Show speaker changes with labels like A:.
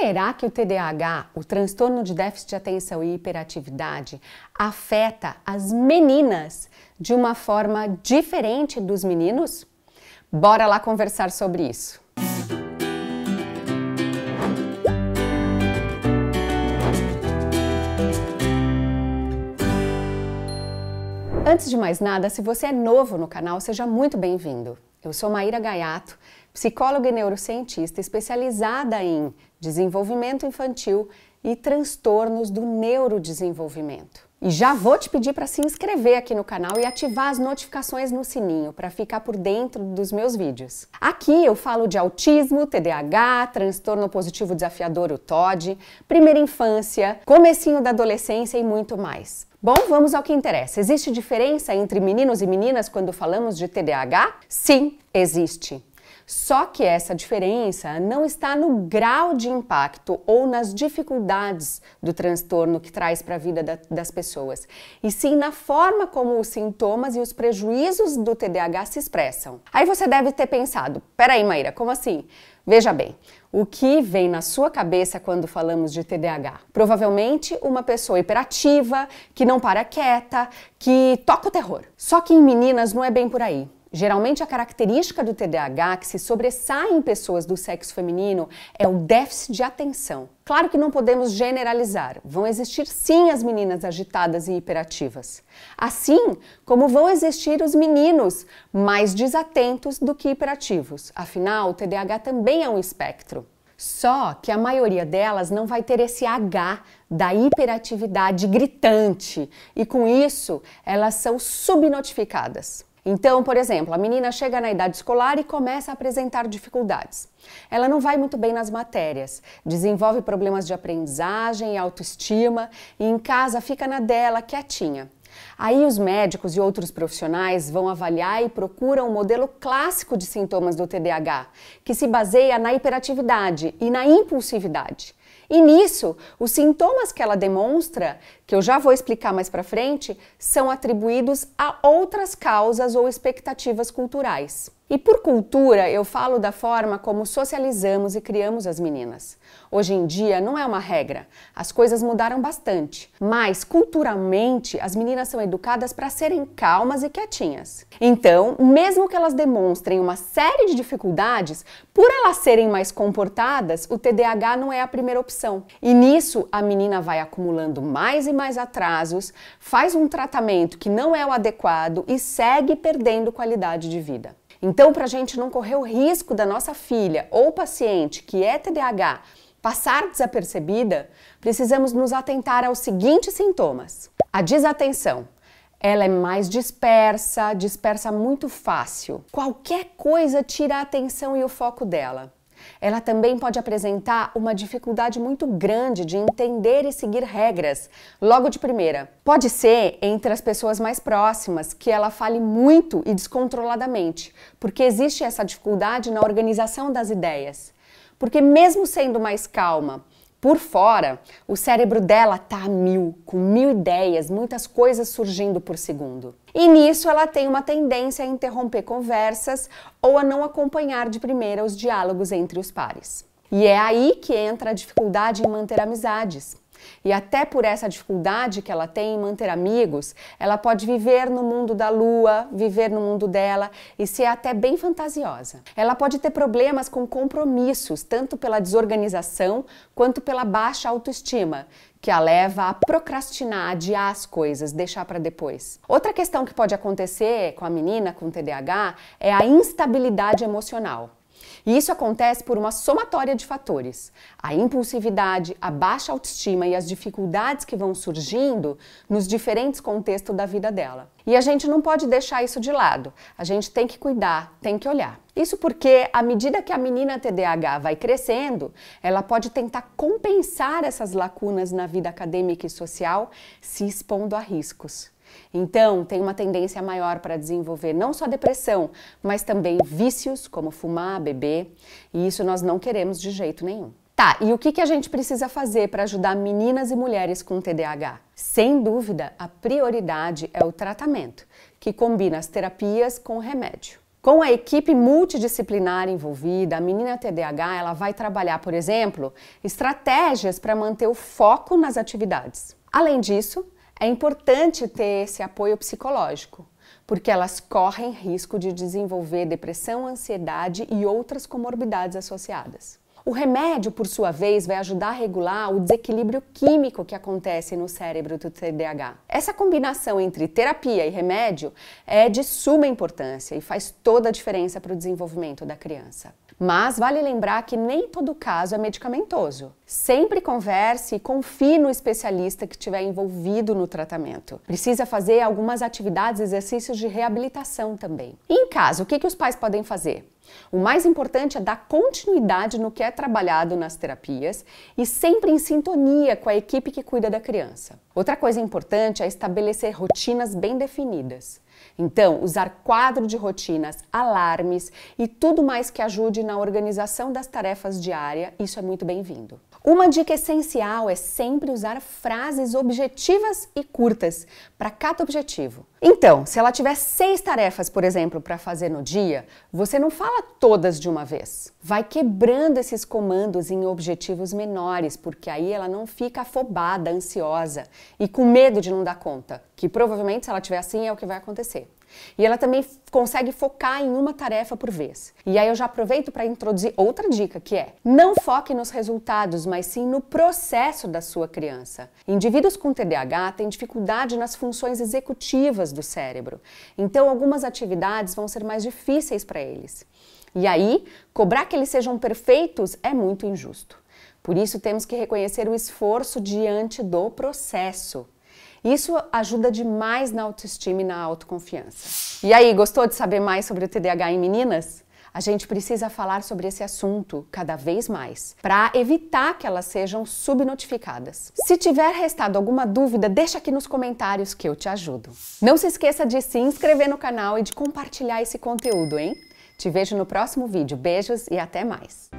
A: Será que o TDAH, o transtorno de déficit de atenção e hiperatividade, afeta as meninas de uma forma diferente dos meninos? Bora lá conversar sobre isso. Antes de mais nada, se você é novo no canal, seja muito bem-vindo. Eu sou Maíra Gaiato, psicóloga e neurocientista especializada em desenvolvimento infantil e transtornos do neurodesenvolvimento. E já vou te pedir para se inscrever aqui no canal e ativar as notificações no sininho para ficar por dentro dos meus vídeos. Aqui eu falo de autismo, TDAH, transtorno positivo desafiador, o TOD, primeira infância, comecinho da adolescência e muito mais. Bom, vamos ao que interessa. Existe diferença entre meninos e meninas quando falamos de TDAH? Sim, existe. Só que essa diferença não está no grau de impacto ou nas dificuldades do transtorno que traz para a vida da, das pessoas, e sim na forma como os sintomas e os prejuízos do TDAH se expressam. Aí você deve ter pensado: peraí, Maíra, como assim? Veja bem, o que vem na sua cabeça quando falamos de TDAH? Provavelmente uma pessoa hiperativa, que não para quieta, que toca o terror. Só que em meninas não é bem por aí. Geralmente, a característica do TDAH que se sobressai em pessoas do sexo feminino é o déficit de atenção. Claro que não podemos generalizar, vão existir sim as meninas agitadas e hiperativas, assim como vão existir os meninos mais desatentos do que hiperativos. Afinal, o TDAH também é um espectro. Só que a maioria delas não vai ter esse H da hiperatividade gritante e com isso elas são subnotificadas. Então, por exemplo, a menina chega na idade escolar e começa a apresentar dificuldades. Ela não vai muito bem nas matérias, desenvolve problemas de aprendizagem e autoestima e em casa fica na dela, quietinha. Aí os médicos e outros profissionais vão avaliar e procuram um modelo clássico de sintomas do TDAH, que se baseia na hiperatividade e na impulsividade. E nisso, os sintomas que ela demonstra, que eu já vou explicar mais para frente, são atribuídos a outras causas ou expectativas culturais. E por cultura, eu falo da forma como socializamos e criamos as meninas. Hoje em dia não é uma regra, as coisas mudaram bastante, mas culturalmente as meninas são educadas para serem calmas e quietinhas. Então, mesmo que elas demonstrem uma série de dificuldades, por elas serem mais comportadas, o TDAH não é a primeira opção. E nisso a menina vai acumulando mais e mais atrasos, faz um tratamento que não é o adequado e segue perdendo qualidade de vida. Então, para a gente não correr o risco da nossa filha ou paciente que é TDAH passar desapercebida, precisamos nos atentar aos seguintes sintomas: a desatenção. Ela é mais dispersa, dispersa muito fácil. Qualquer coisa tira a atenção e o foco dela. Ela também pode apresentar uma dificuldade muito grande de entender e seguir regras logo de primeira. Pode ser entre as pessoas mais próximas que ela fale muito e descontroladamente, porque existe essa dificuldade na organização das ideias. Porque, mesmo sendo mais calma, por fora, o cérebro dela tá a mil, com mil ideias, muitas coisas surgindo por segundo. E nisso ela tem uma tendência a interromper conversas ou a não acompanhar de primeira os diálogos entre os pares. E é aí que entra a dificuldade em manter amizades. E até por essa dificuldade que ela tem em manter amigos, ela pode viver no mundo da lua, viver no mundo dela e ser até bem fantasiosa. Ela pode ter problemas com compromissos, tanto pela desorganização quanto pela baixa autoestima, que a leva a procrastinar, adiar as coisas, deixar para depois. Outra questão que pode acontecer com a menina com TDAH é a instabilidade emocional. E isso acontece por uma somatória de fatores: a impulsividade, a baixa autoestima e as dificuldades que vão surgindo nos diferentes contextos da vida dela. E a gente não pode deixar isso de lado. A gente tem que cuidar, tem que olhar. Isso porque, à medida que a menina TDAH vai crescendo, ela pode tentar compensar essas lacunas na vida acadêmica e social, se expondo a riscos. Então, tem uma tendência maior para desenvolver não só depressão, mas também vícios, como fumar, beber, e isso nós não queremos de jeito nenhum. Tá, e o que, que a gente precisa fazer para ajudar meninas e mulheres com TDAH? Sem dúvida, a prioridade é o tratamento, que combina as terapias com o remédio. Com a equipe multidisciplinar envolvida, a menina TDAH ela vai trabalhar, por exemplo, estratégias para manter o foco nas atividades. Além disso, é importante ter esse apoio psicológico, porque elas correm risco de desenvolver depressão, ansiedade e outras comorbidades associadas. O remédio, por sua vez, vai ajudar a regular o desequilíbrio químico que acontece no cérebro do TDAH. Essa combinação entre terapia e remédio é de suma importância e faz toda a diferença para o desenvolvimento da criança. Mas vale lembrar que nem todo caso é medicamentoso. Sempre converse e confie no especialista que estiver envolvido no tratamento. Precisa fazer algumas atividades exercícios de reabilitação também. E em casa, o que, que os pais podem fazer? O mais importante é dar continuidade no que é trabalhado nas terapias e sempre em sintonia com a equipe que cuida da criança. Outra coisa importante é estabelecer rotinas bem definidas. Então, usar quadro de rotinas, alarmes e tudo mais que ajude na organização das tarefas diárias, isso é muito bem-vindo. Uma dica essencial é sempre usar frases objetivas e curtas para cada objetivo. Então, se ela tiver seis tarefas, por exemplo, para fazer no dia, você não fala todas de uma vez. Vai quebrando esses comandos em objetivos menores, porque aí ela não fica afobada, ansiosa e com medo de não dar conta, que provavelmente se ela tiver assim é o que vai acontecer. E ela também consegue focar em uma tarefa por vez. E aí eu já aproveito para introduzir outra dica, que é: não foque nos resultados, mas sim no processo da sua criança. Indivíduos com TDAH têm dificuldade nas funções executivas do cérebro. Então algumas atividades vão ser mais difíceis para eles. E aí, cobrar que eles sejam perfeitos é muito injusto. Por isso, temos que reconhecer o esforço diante do processo. Isso ajuda demais na autoestima e na autoconfiança. E aí, gostou de saber mais sobre o TDAH em meninas? A gente precisa falar sobre esse assunto cada vez mais, para evitar que elas sejam subnotificadas. Se tiver restado alguma dúvida, deixa aqui nos comentários que eu te ajudo. Não se esqueça de se inscrever no canal e de compartilhar esse conteúdo, hein? Te vejo no próximo vídeo. Beijos e até mais!